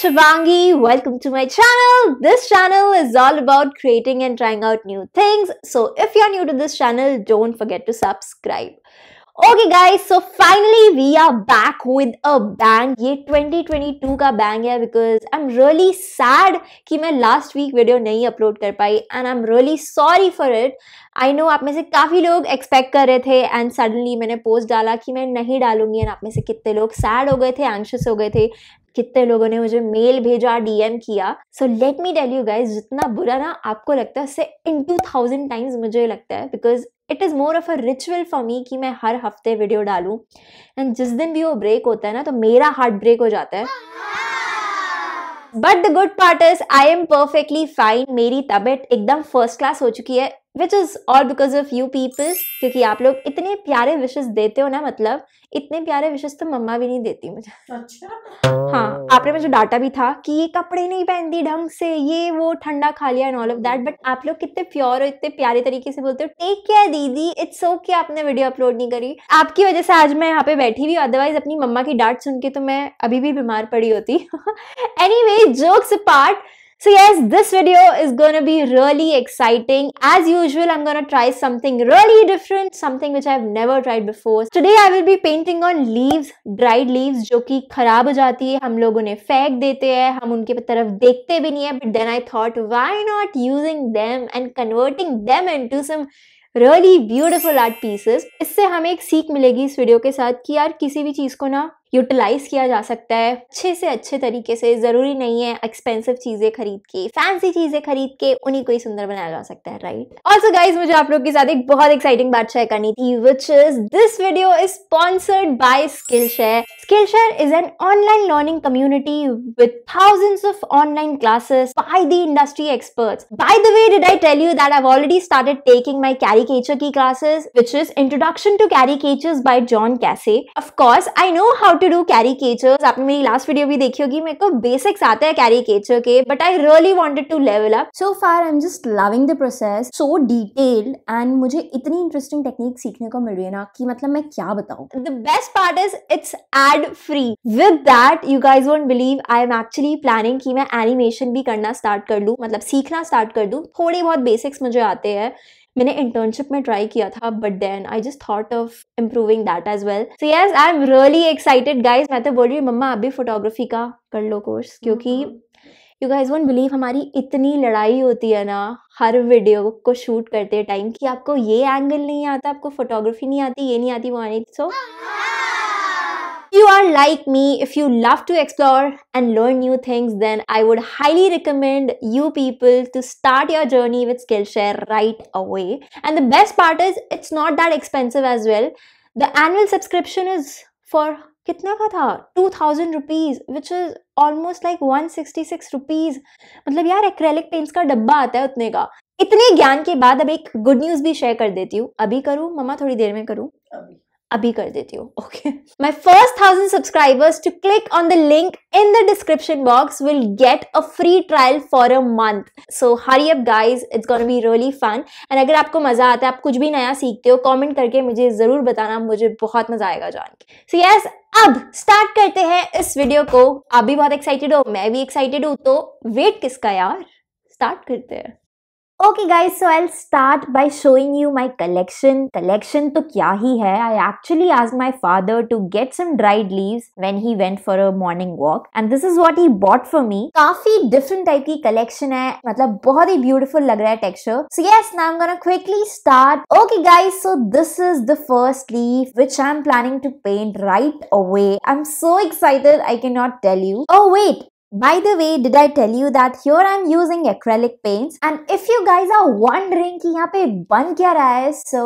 Shivangi. Welcome to my channel. This channel is all about creating and trying out new things. So if you're new to this channel, don't forget to subscribe. Okay guys so finally we are back with a bang ये 2022 का bang है because I am really sad कि मैं last week video नहीं upload कर पाई and I am really sorry for it I know आप में से काफ़ी लोग एक्सपेक्ट कर रहे थे एंड सडनली मैंने पोस्ट डाला कि मैं नहीं डालूँगी एंड आप में से कितने लोग सैड हो गए थे एंशियस हो गए थे कितने लोगों ने मुझे मेल भेजा डीएम किया। So let me tell you guys जितना बुरा ना आपको लगता है, उससे इन टू थाउज़ेंड टाइम्स मुझे लगता है because it is more of a ritual for me कि मैं हर हफ़्ते वीडियो डालूँ। एंड जिस दिन भी वो ब्रेक होता है ना तो मेरा हार्ट ब्रेक हो जाता है। But the good part is I am perfectly fine मेरी तबीयत एकदम फ़र्स्ट क्लास हो चुकी है। Which is all because of you people क्योंकि आप लोग इतने प्यारे विशेष देते हो ना मतलब इतने प्यारे विशेष तो मम्मा भी नहीं देती मुझे। अच्छा। हाँ आपने मुझे डाटा भी था कि ये कपड़े नहीं पहनती ढंग से ये वो ठंडा खा लिया and all of that but आप लोग कितने प्योर हो इतने प्यारे तरीके से बोलते हो टेक केयर दीदी इट्स ओके आपने वीडियो अपलोड नहीं करी। आपकी वजह से आज मैं यहाँ पे बैठी हुई अदरवाइज़ अपनी मम्मा की डांट सुन के तो मैं अभी भी बीमार पड़ी होती। Anyway jokes part So yes, this video is going to be really exciting. As usual, I'm going to try something really different, something which I've never tried before. Today I will be painting on leaves, dried leaves, जो कि खराब हो जाती है हम लोग उन्हें फेंक देते हैं हम उनके तरफ़ देखते भी नहीं है but then I thought why not using them and converting them into some really beautiful art pieces. इससे हमें एक सीख मिलेगी इस वीडियो के साथ कि यार किसी भी चीज़ को ना यूटिलाइज किया जा सकता है। अच्छे से अच्छे तरीके से, ज़रूरी नहीं है एक्सपेंसिव चीज़ें खरीद के फैंसी चीज़ें खरीद के उन्हीं को ही सुंदर बनाया जा सकता है राइट ऑल्सो गाइज़ मुझे आप लोग के साथ एक बहुत एक्साइटिंग बात शेयर करनी थी which is this video is sponsored by skill Skillshare is an online learning community with thousand of online classes by the industry expert by the way did I tell you that I already started taking my caricature की classes which is introduction to caricatures by John कैसे of course I know how to do caricatures आपने मेरी last video भी देखी होगी, मेरे को basics आते हैं कैरिकेचर के but I really wanted to level up so far I am just loving the process so detailed and मुझे इतनी इंटरेस्टिंग टेक्निक सीखने को मिल रही है ना कि मतलब मैं क्या बताऊँ। The best part is it's ad free with that you guys won't believe I am actually planning कि मैं एनिमेशन भी करना स्टार्ट कर लूँ मतलब सीखना स्टार्ट कर दूँ। थोड़ी बहुत बेसिक्स मुझे आते हैं। मैंने इंटर्नशिप में ट्राई किया था but then I just thought of improving that as well so yes I am really excited guys मैं तो बोल रही हूँ मम्मा अभी फोटोग्राफी का कर लो कोर्स क्योंकि यू गाइज़ वन बिलीव हमारी इतनी लड़ाई होती है ना हर वीडियो को शूट करते टाइम कि आपको ये एंगल नहीं आता आपको फोटोग्राफी नहीं आती ये नहीं आती वो आने सो so, you are like me, if you love to explore and learn new things, then I would highly recommend you people to start your journey with Skillshare right away. And the best part is, it's not that expensive as well. The annual subscription is for कितना का था two thousand rupees which is almost like one sixty six rupees मतलब यार acrylic paints का डब्बा आता है उतने का इतने ज्ञान के बाद अब एक गुड न्यूज़ भी शेयर कर देती हूँ अभी करूँ मम्मा थोड़ी देर में करूँ अभी कर देती हूँ okay my first thousand subscribers to click on the link in the description box will get a free trial for a month so hurry up guys it's gonna be really fun and अगर आपको मज़ा आता है, आप कुछ भी नया सीखते हो कॉमेंट करके मुझे ज़रूर बताना. मुझे बहुत मज़ा आएगा जान के. सो यस अब स्टार्ट करते हैं इस वीडियो को. आप भी बहुत एक्साइटेड हो, मैं भी एक्साइटेड हूँ तो वेट किसका यार? स्टार्ट करते हैं. Okay guys so I start by showing you my collection collection तो क्या ही है? आई एक्चुअली आज my father to get some dried leave when he went for a morning walk and this is what he bought for me काफ़ी different type की collection है. मतलब बहुत ही ब्यूटिफुल लग रहा है टेक्सचर सो येस नाम quickly start okay guys so this is the first leave which I am planning to paint right away I am so excited I can not tell you oh wait by the way, did I tell you that here I'm using acrylic paints and if you guys are wondering कि यहाँ पे बन क्या रहा है so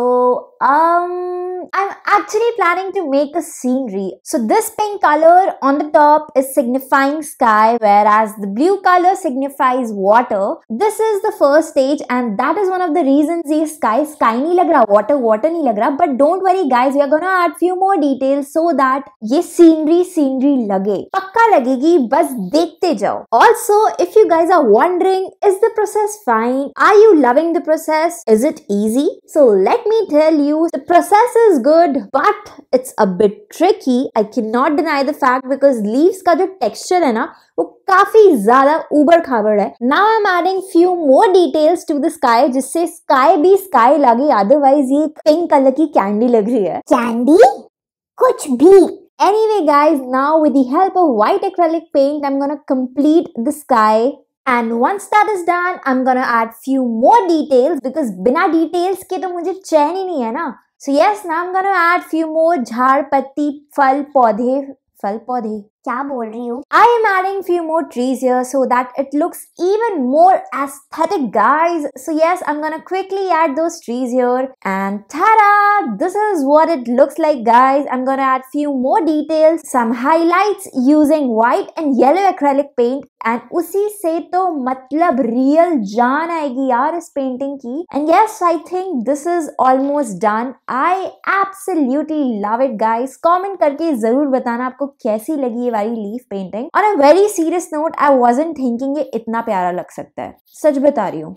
um I'm actually planning to make a scenery. So this pink color on the top is signifying sky whereas the blue color signifies water. This is the first stage and that is one of the reasons ये sky sky नहीं लग रहा water water नहीं लग रहा but don't worry guys we are gonna add few more details so that ये scenery scenery लगे पक्का लगेगी बस देख देखते जाओ also if you guys are wondering is the process fine are you loving the process is it easy so let me tell you the process is is good, but it's a bit tricky. I cannot deny the fact because leaves का जो texture है ना वो काफ़ी ज़्यादा उबड़ खाबड़ है now I am adding few more details to the sky जिससे स्काई भी स्काई लगे अदरवाइज़ ये पिंक कलर की कैंडी लग रही है कैंडी कुछ भी Anyway guys, now with the help of white acrylic paint, I'm gonna complete the sky. And once that is done, I'm gonna add few more details because बिना details के तो मुझे चैन ही नहीं है ना. सो यस नाम गो एड फ्यू मोर झाड़ पत्ती फल पौधे फल पौधे क्या बोल रही हूँ? I am adding few more trees here so that it looks even more aesthetic guys so yes quickly add those trees here and tata this is what it looks like guys am gonna add few more details some highlights using white and yellow acrylic paint and उसी से तो मतलब real जान आएगी यार इस painting की. And yes I think this is almost done I absolutely love it guys comment करके ज़रूर बताना आपको कैसी लगी ये वाली लीफ पेंटिंग और a very serious note I wasn't thinking ये इतना प्यारा लग सकता है। सच बता रही हूँ।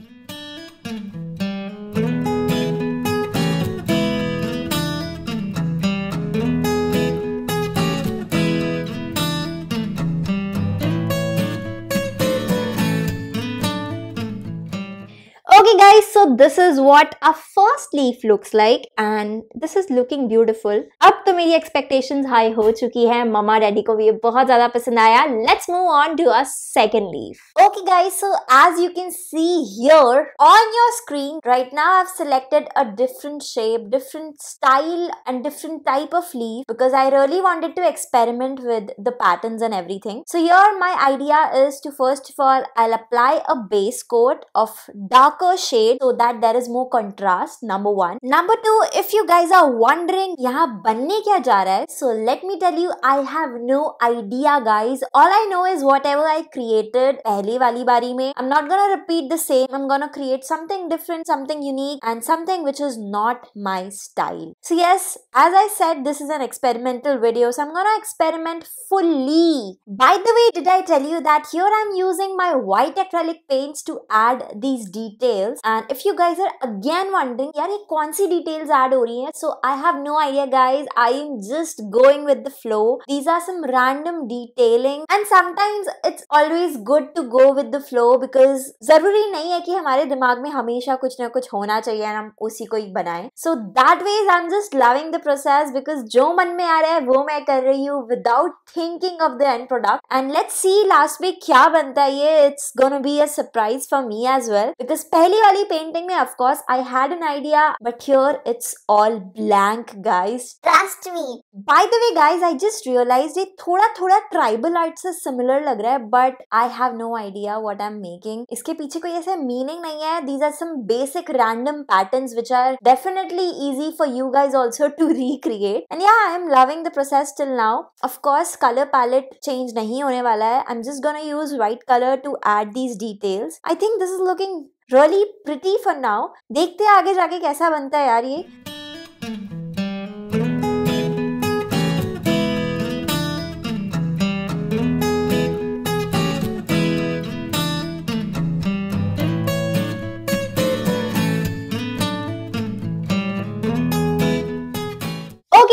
Okay guys, so this is what a first leaf looks like and this is looking beautiful. अब तो मेरी expectations high हो चुकी है ममा डैडी को भी ये बहुत ज़्यादा पसंद आया Let's move on to a second leaf. Okay guys, so as you can see here on your screen, right now I've selected a different shape, different style and different type of leaf because I really wanted to experiment with the patterns and everything. So here my idea is to first of all, I'll apply a base coat of darker shade so that there is more contrast number one number two if you guys are wondering यहाँ बनने क्या जा रहा है so let me tell you I have no idea guys all I know is whatever I created पहली वाली बारी में I'm not gonna repeat the same I'm gonna create something different something unique and something which is not my style so yes as I said this is an experimental video so I'm gonna experiment fully by the way did I tell you that here I'm using my white acrylic paints to add these details details and if you guys are again wondering यार ये कौन सी details add हो रही हैं? So I have no idea guys I am just going with the flow these are some random detailing and sometimes it's always good to go with the flow because ज़रूरी नहीं है कि हमारे दिमाग में हमेशा कुछ ना कुछ होना चाहिए हम उसी को ही बनाए। So that way is I am just loving the process because जो मन में आ रहा है, वो मैं कर रही हूँ without thinking of the end product and let's see last week क्या बनता है ये. It's gonna be a surprise for me as well because पहली वाली पेंटिंग में of course I had an idea but here it's all blank guys trust me by the way guys I just realized ये थोड़ा थोड़ा tribal art से similar लग रहा है but I have no idea what I am making इसके पीछे कोई ऐसा मीनिंग नहीं है. These are some basic random patterns which are definitely easy for you guys also to recreate and yeah I am loving the process till now of course colour palette change नहीं होने वाला है. I am just gonna use white colour to add these details I think this is looking really pretty for now देखते हैं आगे जाके कैसा बनता है यार ये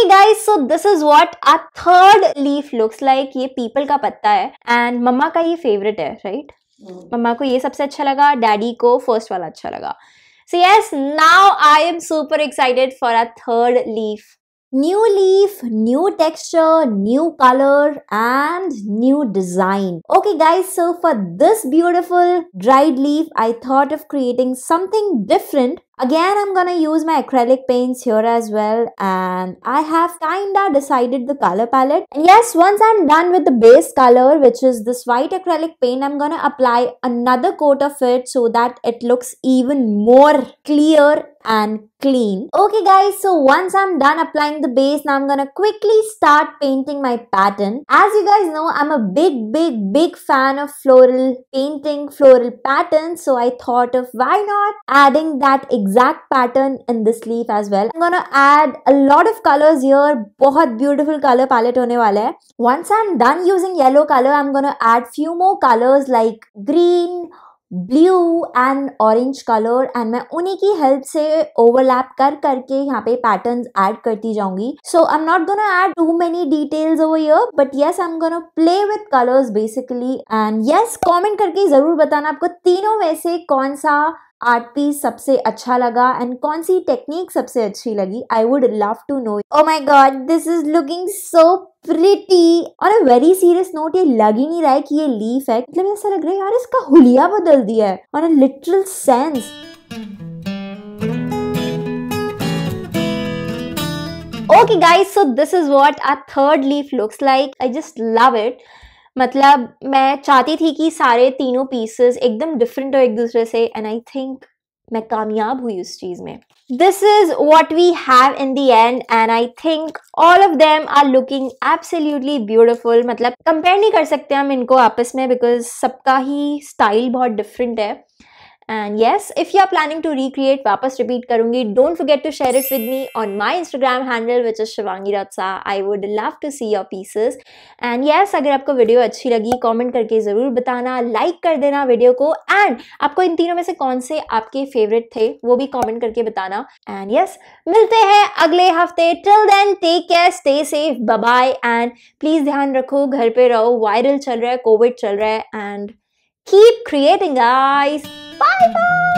guys, so this is what a third leaf looks like. ये पीपल का पत्ता है एंड मम्मा का ये फेवरेट है राइट right? मम्मा को ये सबसे अच्छा लगा डैडी को फर्स्ट वाला अच्छा लगा so yes now I am super excited for a third leaf new leaf new texture new color and new design okay guys so for this beautiful dried leaf i thought of creating something different Again, I'm gonna use my acrylic paints here as well and I have kinda decided the color palette. And yes, once I'm done with the base color which is this white acrylic paint, I'm gonna apply another coat of it so that it looks even more clear and clean. Okay guys, so once I'm done applying the base, now I'm gonna quickly start painting my pattern. As you guys know, I'm a big, big, big fan of floral painting, floral patterns. So I thought of why not adding that exact pattern in this leaf as well. I'm gonna add a lot of colors here. बहुत beautiful color palette होने वाला है. Once I'm done using yellow color, I'm gonna add few more colors like green, blue and orange colour and मैं उन्हीं की help से overlap कर करके यहाँ पे पैटर्न एड करती जाऊँगी. So I am not gonna add too many details over here but yes I am gonna play with colours basically and yes comment करके ज़रूर बताना आपको तीनों में से कौन सा आर्ट पीस सबसे अच्छा लगा एंड कौन सी टेक्निक सबसे अच्छी लगी? I would love to know oh my God this is looking so pretty और अ वेरी सीरियस नोट ये लग ही नहीं रहा है कि ये लीफ है। मतलब ऐसा लग रहा है, यार, इसका हुलिया बदल दिया है। On a literal sense okay, guys, so this is what our third leaf looks like. I just love it. मतलब मैं चाहती थी कि सारे तीनों पीसेस एकदम डिफरेंट हो एक दूसरे से एंड आई थिंक मैं कामयाब हुई उस चीज़ में। This is what we have in the end and I think all of them are looking absolutely beautiful मतलब कंपेयर नहीं कर सकते हम इनको आपस में बिकॉज़ सबका ही स्टाइल बहुत डिफरेंट है। And yes, if you are planning to recreate, वापस repeat करूँगी. Don't forget to share it with me on my Instagram handle which is Shivangi Ratsa. I would love to see your pieces. And yes, अगर आपको video अच्छी लगी comment करके ज़रूर बताना like कर देना वीडियो को एंड आपको इन तीनों में से कौन से आपके फेवरेट थे वो भी कमेंट करके बताना एंड यस मिलते हैं अगले हफ़्ते till then take care stay safe bye and please ध्यान रखो घर पे रहो वायरल चल रहा है कोविड चल रहा है and keep creating guys Bye bye.